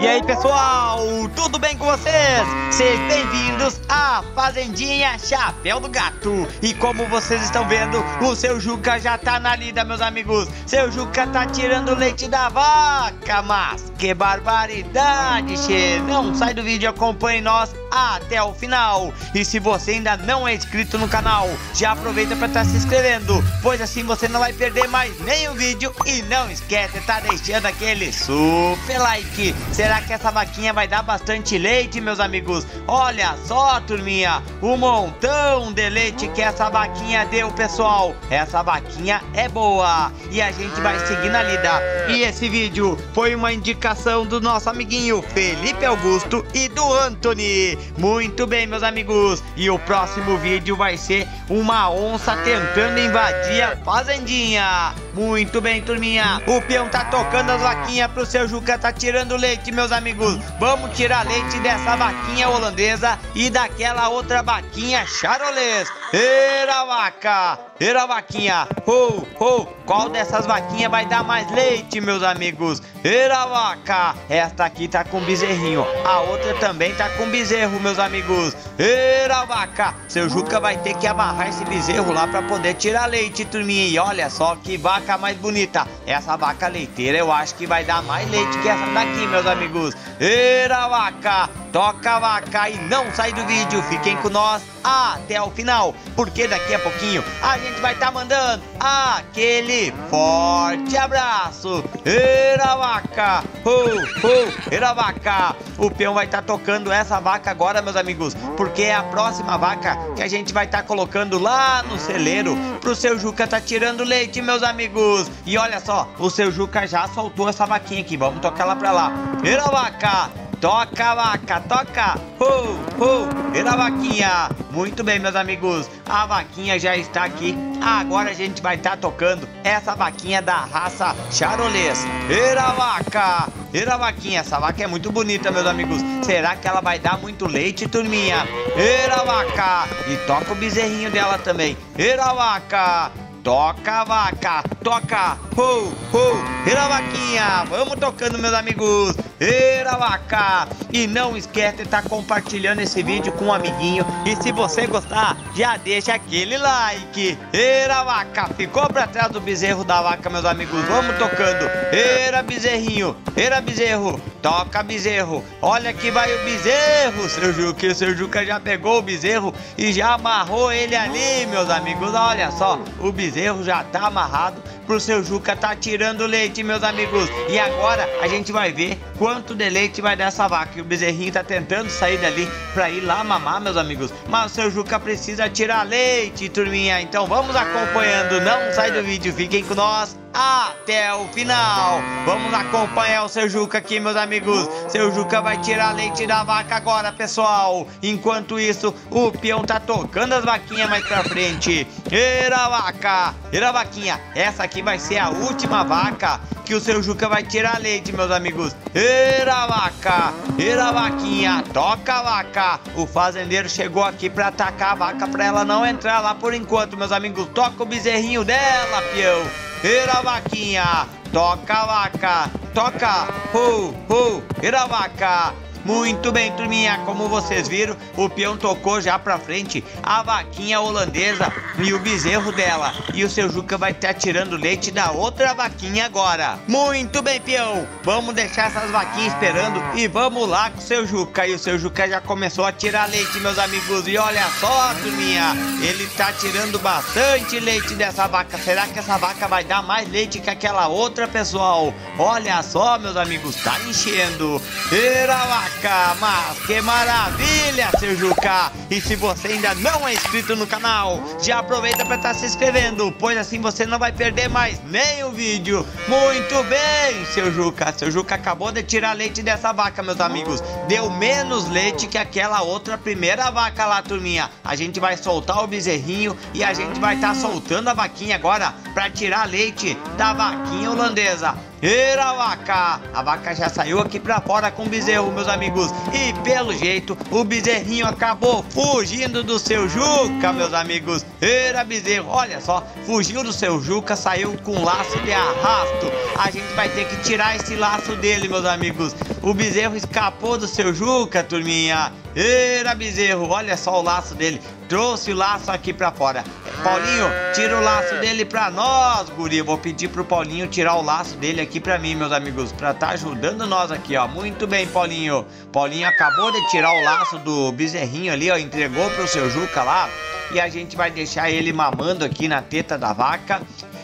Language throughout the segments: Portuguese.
E aí pessoal, tudo bem com vocês? Sejam bem-vindos à Fazendinha Chapéu do Gato. E como vocês estão vendo, o seu Juca já tá na lida, meus amigos. Seu Juca tá tirando leite da vaca, mas que barbaridade, che. Não sai do vídeo, acompanhe nós até o final E se você ainda não é inscrito no canal, já aproveita para estar tá se inscrevendo Pois assim você não vai perder mais nenhum vídeo E não esquece de tá deixando aquele super like Será que essa vaquinha vai dar bastante leite, meus amigos? Olha só, turminha, o montão de leite que essa vaquinha deu, pessoal. Essa vaquinha é boa e a gente vai seguir na lida. E esse vídeo foi uma indicação do nosso amiguinho Felipe Augusto e do Anthony. Muito bem, meus amigos. E o próximo vídeo vai ser uma onça tentando invadir a fazendinha. Muito bem, turminha. O peão tá tocando as vaquinhas pro seu Juca tá tirando leite, meus amigos. Vamos tirar leite dessa vaquinha holandesa e daquela outra vaquinha charolês. Eira vaca, eira vaquinha, ho, ho, qual dessas vaquinhas vai dar mais leite, meus amigos? Eira vaca, esta aqui tá com bezerrinho, a outra também tá com bezerro, meus amigos. Eira vaca, seu Juca vai ter que amarrar esse bezerro lá para poder tirar leite, turminha. E olha só que vaca mais bonita. Essa vaca leiteira eu acho que vai dar mais leite que essa daqui, meus amigos. Eira vaca, toca a vaca e não sai do vídeo. Fiquem com nós até o final, porque daqui a pouquinho a gente vai estar tá mandando aquele forte abraço. Era vaca, ho, era vaca. O peão vai estar tá tocando essa vaca agora, meus amigos, porque é a próxima vaca que a gente vai estar tá colocando lá no celeiro pro seu Juca tá tirando leite, meus amigos. E olha só, o seu Juca já soltou essa vaquinha aqui, vamos tocar lá pra lá. Era vaca. Toca, vaca, toca! Ho, ho! E na vaquinha! Muito bem, meus amigos, a vaquinha já está aqui. Agora a gente vai estar tá tocando essa vaquinha da raça charolês. Era vaca! Era vaquinha, essa vaca é muito bonita, meus amigos. Será que ela vai dar muito leite, turminha? Era vaca! E toca o bezerrinho dela também. Era vaca! Toca, vaca, toca, ho, ho, era vaquinha, vamos tocando, meus amigos, era vaca. E não esquece de estar tá compartilhando esse vídeo com um amiguinho. E se você gostar, já deixa aquele like. Era vaca, ficou pra trás do bezerro da vaca, meus amigos, vamos tocando. Era bezerrinho, era bezerro, toca bezerro. Olha que vai o bezerro, seu Juca. O seu Juca já pegou o bezerro e já amarrou ele ali, meus amigos. Olha só, o bezerro já tá amarrado pro seu Juca tá tirando leite, meus amigos. E agora a gente vai ver quanto de leite vai dar essa vaca. E o bezerrinho tá tentando sair dali pra ir lá mamar, meus amigos. Mas o seu Juca precisa tirar leite, turminha. Então vamos acompanhando. Não sai do vídeo, fiquem com nós até o final. Vamos acompanhar o seu Juca aqui, meus amigos. Seu Juca vai tirar leite da vaca agora, pessoal. Enquanto isso, o peão tá tocando as vaquinhas mais pra frente. Era vaca, era vaquinha. Essa aqui vai ser a última vaca que o seu Juca vai tirar leite, meus amigos. Era vaca, era vaquinha, toca vaca. O fazendeiro chegou aqui pra atacar a vaca pra ela não entrar lá por enquanto, meus amigos. Toca o bezerrinho dela, peão. Era vaquinha, toca vaca, toca, ho, ho, era vaca. Muito bem, turminha, como vocês viram, o peão tocou já pra frente a vaquinha holandesa e o bezerro dela. E o seu Juca vai estar tirando leite da outra vaquinha agora. Muito bem, peão, vamos deixar essas vaquinhas esperando e vamos lá com o seu Juca. E o seu Juca já começou a tirar leite, meus amigos. E olha só, turminha, ele tá tirando bastante leite dessa vaca. Será que essa vaca vai dar mais leite que aquela outra, pessoal? Olha só, meus amigos, tá enchendo. Era vaca Mas que maravilha, seu Juca! E se você ainda não é inscrito no canal, já aproveita para estar tá se inscrevendo, pois assim você não vai perder mais nenhum vídeo. Muito bem, seu Juca. Seu Juca acabou de tirar leite dessa vaca, meus amigos. Deu menos leite que aquela outra primeira vaca lá, turminha. A gente vai soltar o bezerrinho e a gente vai estar tá soltando a vaquinha agora para tirar leite da vaquinha holandesa. Eira vaca! A vaca já saiu aqui pra fora com o bezerro, meus amigos. E pelo jeito, o bezerrinho acabou fugindo do seu Juca, meus amigos. Eira bezerro, olha só, fugiu do seu Juca, saiu com laço de arrasto. A gente vai ter que tirar esse laço dele, meus amigos. O bezerro escapou do seu Juca, turminha. Eira bezerro, olha só o laço dele. Trouxe o laço aqui pra fora. Paulinho, tira o laço dele pra nós, guri. Vou pedir pro Paulinho tirar o laço dele aqui pra mim, meus amigos, pra tá ajudando nós aqui, ó. Muito bem, Paulinho. Paulinho acabou de tirar o laço do bezerrinho ali, ó. Entregou pro seu Juca lá. E a gente vai deixar ele mamando aqui na teta da vaca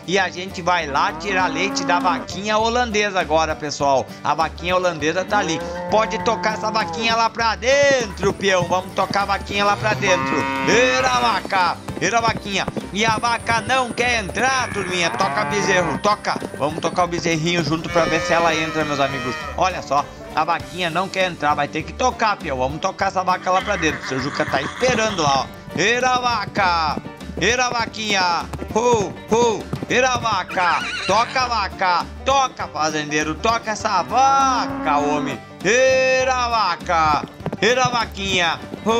e a gente vai lá tirar leite da vaquinha holandesa agora, pessoal. A vaquinha holandesa tá ali. Pode tocar essa vaquinha lá pra dentro, peão. Vamos tocar a vaquinha lá pra dentro. Eira vaca, eira vaquinha. E a vaca não quer entrar, turminha. Toca bezerro, toca. Vamos tocar o bezerrinho junto pra ver se ela entra, meus amigos. Olha só. A vaquinha não quer entrar, vai ter que tocar, peão. Vamos tocar essa vaca lá pra dentro. O seu Juca tá esperando lá, ó. Eira vaca, eira vaquinha. Ho, ho, Eira vaca, toca vaca, toca fazendeiro, toca essa vaca, homem. Eira vaca, eira vaquinha, ho,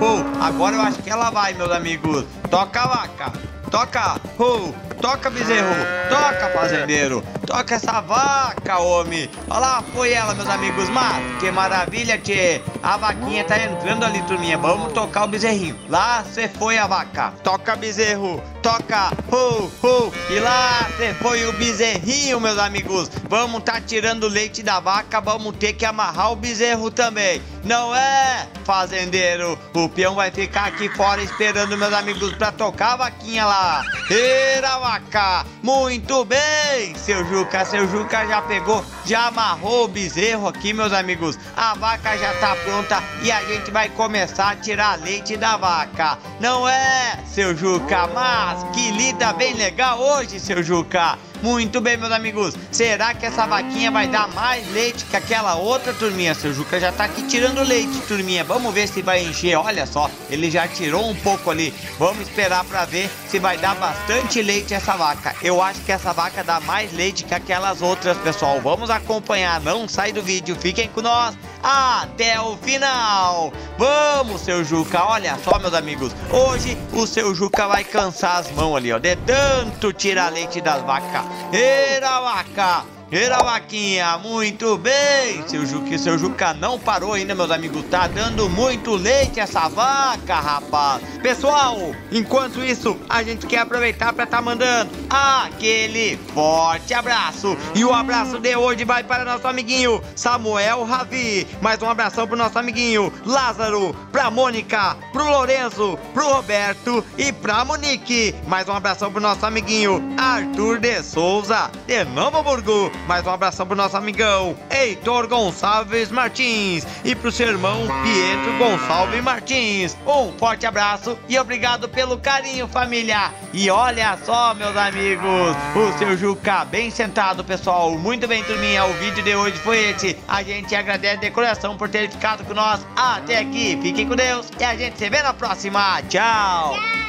ho. Agora eu acho que ela vai, meus amigos. Toca vaca, toca, ho, toca bezerro, toca fazendeiro, toca essa vaca, homem. Olha lá, foi ela, meus amigos. Mas que maravilha, tchê. A vaquinha tá entrando ali, turminha. Vamos tocar o bezerrinho. Lá você foi a vaca. Toca bezerro, toca, ho, ho. E lá você foi o bezerrinho, meus amigos. Vamos tá tirando leite da vaca, vamos ter que amarrar o bezerro também. Não é, fazendeiro? O peão vai ficar aqui fora esperando, meus amigos, pra tocar a vaquinha lá. Eira, vaca! Muito bem, seu Juca. Seu Juca já pegou, já amarrou o bezerro aqui, meus amigos. A vaca já tá pronta e a gente vai começar a tirar leite da vaca. Não é, seu Juca? Mas que lida bem legal hoje, seu Juca. Muito bem, meus amigos. Será que essa vaquinha vai dar mais leite que aquela outra turminha? Seu Juca já tá aqui tirando leite, turminha. Vamos ver se vai encher. Olha só, ele já tirou um pouco ali. Vamos esperar para ver se vai dar bastante leite essa vaca. Eu acho que essa vaca dá mais leite que aquelas outras, pessoal. Vamos acompanhar. Não sai do vídeo. Fiquem com nós até o final. Vamos, seu Juca. Olha só, meus amigos. Hoje o seu Juca vai cansar as mãos ali, ó. De tanto tirar leite das vacas. Eira, vaca. Eira vaquinha, muito bem! Seu Juca, seu Juca não parou ainda, meus amigos. Tá dando muito leite essa vaca, rapaz. Pessoal, enquanto isso, a gente quer aproveitar para tá mandando aquele forte abraço. E o abraço de hoje vai para nosso amiguinho Samuel Ravi. Mais um abração pro nosso amiguinho Lázaro, pra Mônica, pro Lourenço, pro Roberto e pra Monique. Mais um abração pro nosso amiguinho Arthur de Souza, de Novo Hamburgo. Mais um abração pro nosso amigão Heitor Gonçalves Martins e pro seu irmão Pietro Gonçalves Martins. Um forte abraço e obrigado pelo carinho, família. E olha só, meus amigos, o seu Juca bem sentado, pessoal. Muito bem, turminha. O vídeo de hoje foi esse. A gente agradece de coração por ter ficado com nós até aqui. Fiquem com Deus e a gente se vê na próxima. Tchau. Tchau.